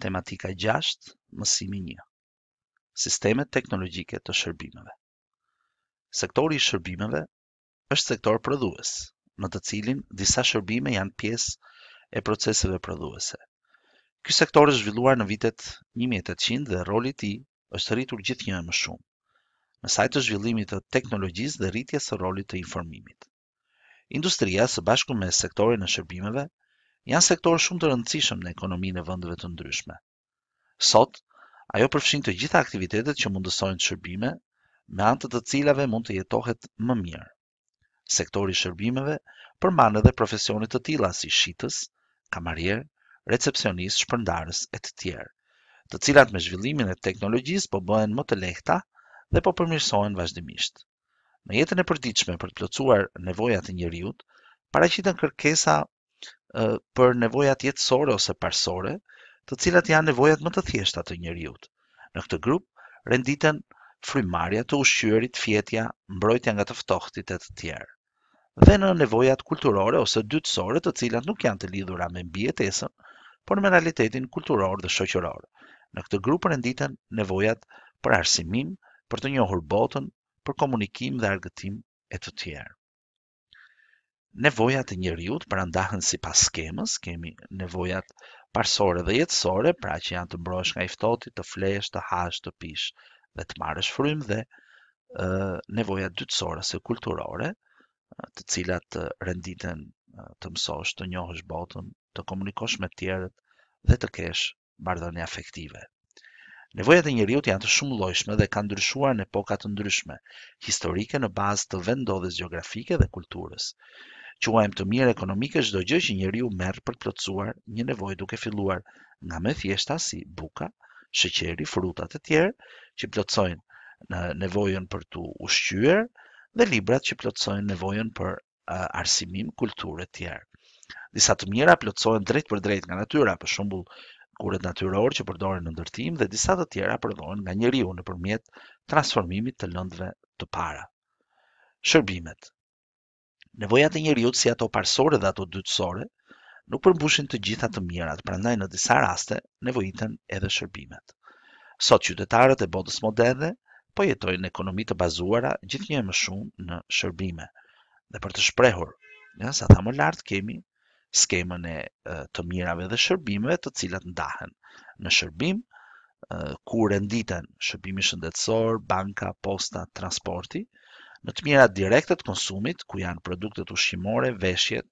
Tematika 6, mësimi 1. Sistemet teknologjike të shërbimeve. Sektori i shërbimeve është sektor prodhues, në të cilin disa shërbime janë pjesë e proceseve prodhuese. Ky sektor është zhvilluar në vitet 1800 dhe roli i tij është rritur gjithnjë e më shumë, në sajë të zhvillimit të teknologjisë dhe rritjes së rolit të informimit. Industria, së bashku me sektorin e shërbimeve, janë sektorë shumë të rëndësishëm në ekonominë e vendeve të ndryshme. Sot, ajo përfshin të gjitha aktivitetet që mundësojnë shërbime, me anë të të cilave mund të jetohet më mirë. Sektori i shërbimeve përmban edhe profesione të tilla si shitës, kamarier, recepsionist, shpërndarës e të tjerë, të cilat me zhvillimin e teknologjisë po bëhen më të lehta dhe po përmirësohen vazhdimisht. Në jetën e përditshme për të plotësuar nevojat e njeriut, paraqiten kërkesa për nevojat jetësore ose parësore, të cilat janë nevojat më të thjeshta të njeriut. Në këtë grup renditen frymëmarrja, të ushqyerit, fjetja, mbrojtja nga të ftohtit e të tjerë. dhe në nevojat kulturore ose dytësore të cilat nuk janë të lidhura me mbijetesën, por me realitetin kulturor dhe shoqëror. Në këtë grup renditen nevojat për arsimim, për të njohur botën, për komunikim dhe argëtim e të tjerë. Nevojat e njeriut pra ndahen sipas skemës, kemi nevojat parësore dhe jetësore, pra që janë të mbrohesh nga i ftohti, të flesh, të hash, të pish dhe të marrësh frymë dhe nevojat dytësore ose kulturore, të cilat renditen të mësosh, të njohësh botën, të komunikosh me tjerët dhe të kesh marrëdhënie afektive. Nevojat e njeriut janë të shumëllojshme dhe kanë ndryshuar në epoka të ndryshme historike në bazë të vendndodhjes gjeografike dhe kulturës. Quajmë të mirë ekonomike çdo gjë që njeriu merr për të plotësuar një nevojë duke filluar nga më thjeshta si buka, sheqeri, frutat e tjerë që plotësojnë nevojën për t'u ushqyer dhe librat që plotësojnë nevojën për uh, arsimim, kulturë e tjerë. Disa të mira plotësohen drejtpërdrejt nga natyra, për shembull gurët natyrorë që përdoren në ndërtim dhe disa të tjera prodhohen nga njeriu nëpërmjet transformimit të lëndëve të para. Shërbimet Nevojat e njeriut si ato parësore dhe ato dytësore nuk përmbushin të gjitha të mirat, prandaj në disa raste nevojiten edhe shërbimet. Sot qytetarët e botës moderne po jetojnë në ekonomi të bazuara gjithnjë e më shumë në shërbime. Dhe për të shprehur, ja sa thamë lart kemi skemën e të mirave dhe shërbimeve të cilat ndahen në shërbim ku renditen shërbimi shëndetësor, banka, posta, transporti, në të mirat direkte të konsumit, ku janë produktet ushqimore, veshjet,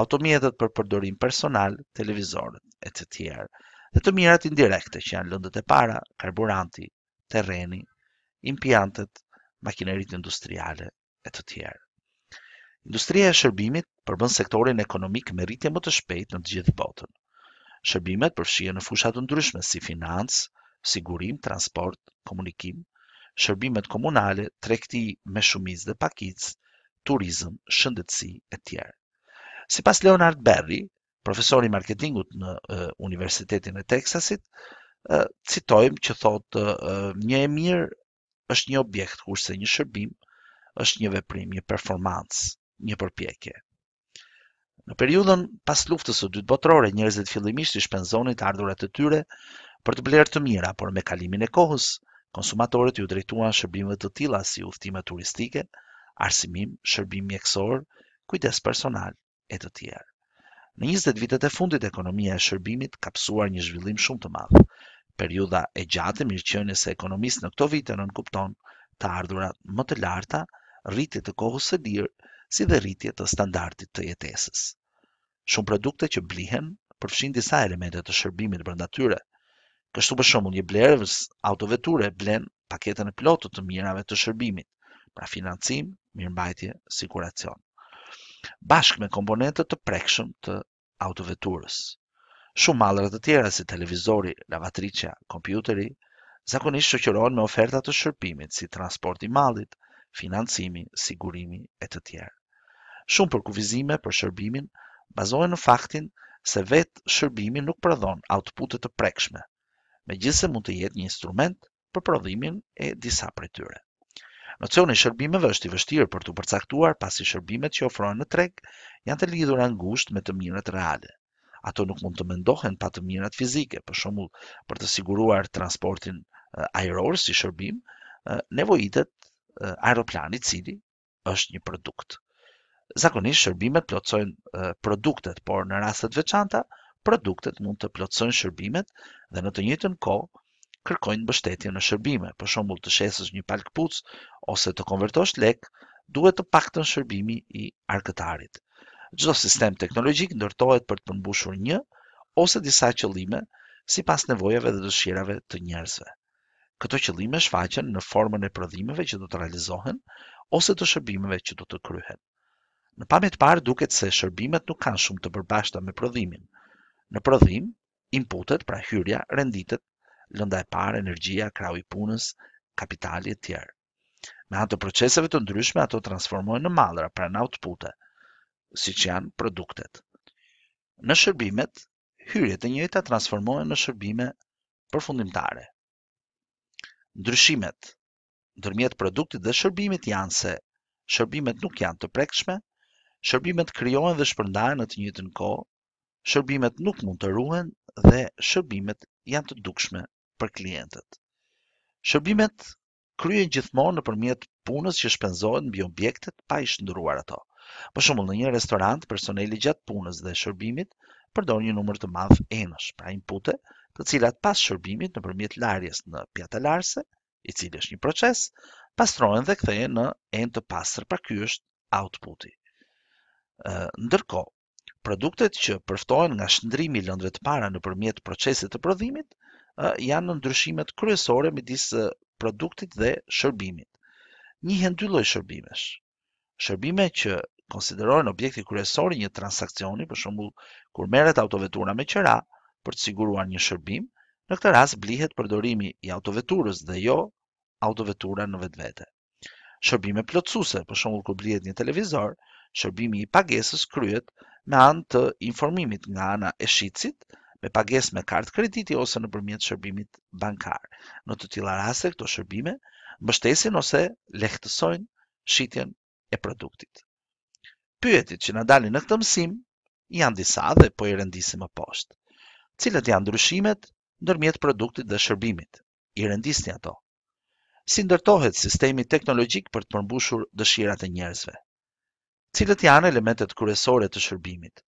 automjetet për përdorim personal, televizorët, e të tjerë. Dhe të mirat indirekte, që janë lëndët e para, karburanti, terreni, impiantet, makineritë industriale, e të tjerë. Industria e shërbimit përbën sektorin ekonomik me rritje më të shpejtë në të gjithë botën. Shërbimet përfshihen në fusha të ndryshme si financë, sigurim, transport, komunikim, shërbimet komunale, tregti me shumicë dhe pakicë, turizëm, shëndetësi e tjerë. Sipas Leonard Berry, profesor i marketingut në uh, Universitetin e Texasit, uh, citojmë që thotë uh, një e mirë është një objekt, kurse një shërbim është një veprim, një performancë, një përpjekje. Në periudhën pas luftës së dytë botërore, njerëzit fillimisht i shpenzonin të ardhurat e tyre për të blerë të mira, por me kalimin e kohës, konsumatorët iu drejtuan shërbimeve të tilla si udhëtime turistike, arsimim, shërbim mjekësor, kujdes personal, e të tjerë. Në njëzet vitet e fundit ekonomia e shërbimit ka pësuar një zhvillim shumë të madh. Periudha e gjatë e mirëqenies së ekonomisë në këto vite nënkupton të ardhura më të larta, rritje të kohës së lirë, si dhe rritje të standardit të jetesës. Shumë produkte që blihen përfshijnë disa elemente të shërbimit brenda tyre. Kështu për shembull një blerës autoveture blen paketën e plotë të të mirave të shërbimit, pra financim, mirëmbajtje, siguracion. Bashkë me komponentët të prekshëm të autoveturës. Shumë mallra të tjera si televizori, lavatriçja, kompjuteri, zakonisht shoqërohen me oferta të shërbimit si transporti i mallit, financimi, sigurimi e të tjerë. Shumë përkufizime për shërbimin bazohen në faktin se vetë shërbimi nuk prodhon outpute të prekshme, megjithëse mund të jetë një instrument për prodhimin e disa prej tyre. Nocioni i shërbimeve është i vështirë për t'u përcaktuar pasi shërbimet që ofrohen në treg janë të lidhura ngushtë me të mirat reale. Ato nuk mund të mendohen pa të mirat fizike, për shembull, për të siguruar transportin ajror si shërbim, nevojitet aeroplani i cili është një produkt. Zakonisht shërbimet plotësojnë produktet, por në raste të veçanta, produktet mund të plotësojnë shërbimet dhe në të njëjtën kohë kërkojnë mbështetje në shërbime. Për shembull, të shesësh një palë këpucë ose të konvertosh lek, duhet të paktën shërbimi i arkëtarit. Çdo sistem teknologjik ndërtohet për të përmbushur një ose disa qëllime sipas nevojave dhe dëshirave të njerëzve. Këto qëllime shfaqen në formën e prodhimeve që do të realizohen ose të shërbimeve që do të kryhen. Në pamje të parë duket se shërbimet nuk kanë shumë të përbashkëta me prodhimin. Në prodhim, inputet, pra hyrja, renditet, lënda e parë, energjia, krahu i punës, kapitali e tjerë. Me anë të proceseve të ndryshme ato transformohen në mallra, pra në outpute, siç janë produktet. Në shërbimet, hyrjet e njëjta transformohen në shërbime përfundimtare. Ndryshimet ndërmjet produktit dhe shërbimit janë se shërbimet nuk janë të prekshme, shërbimet krijohen dhe shpërndahen në të njëjtën kohë, shërbimet nuk mund të ruhen dhe shërbimet janë të dukshme për klientët. Shërbimet kryhen gjithmonë nëpërmjet punës që shpenzohet mbi objektet pa i shndërruar ato. Për shembull, në një restorant, personeli gjatë punës dhe shërbimit përdor një numër të madh enësh, pra inpute, të cilat pas shërbimit nëpërmjet larjes në pjatalarëse, i cili është një proces, pastrohen dhe kthehen në enë të pastër, pra ky është outputi. Ndërkohë, produktet që përftohen nga shndërrimi i lëndëve të para nëpërmjet procesit të prodhimit janë në ndryshimet kryesore midis produktit dhe shërbimit. Njihen dy lloj shërbimesh. Shërbime që konsiderohen objekti kryesor i një transaksioni, për shembull, kur merret autovetura me qira për të siguruar një shërbim, në këtë rast blihet përdorimi i autoveturës dhe jo autovetura në vetvete. Shërbime plotësuese, për shembull kur blihet një televizor, shërbimi i pagesës kryhet me anë të informimit nga ana e shitësit, me pagesë me kartë krediti ose nëpërmjet shërbimit bankar. Në të tilla raste, këto shërbime mbështesin ose lehtësojnë shitjen e produktit. Pyetjet që na dalin në këtë mësim janë disa dhe po i rendisim më poshtë. Cilat janë ndryshimet ndërmjet produktit dhe shërbimit? i rendisni ato? Si ndërtohet sistemi teknologjik për të përmbushur dëshirat e njerëzve? Cilët janë elementet kryesore të shërbimit?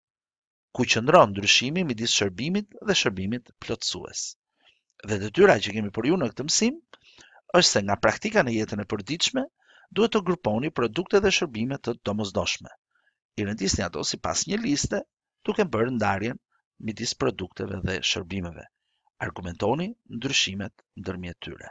Ku qëndron ndryshimi midis shërbimit dhe shërbimit plotësues? Dhe detyra që kemi për ju në këtë mësim është se nga praktika në jetën e përditshme duhet të gruponi produkte dhe shërbime të domosdoshme. I rendisni ato sipas një liste duke bërë ndarjen midis produkteve dhe shërbimeve, argumentoni ndryshimet ndërmjet tyre.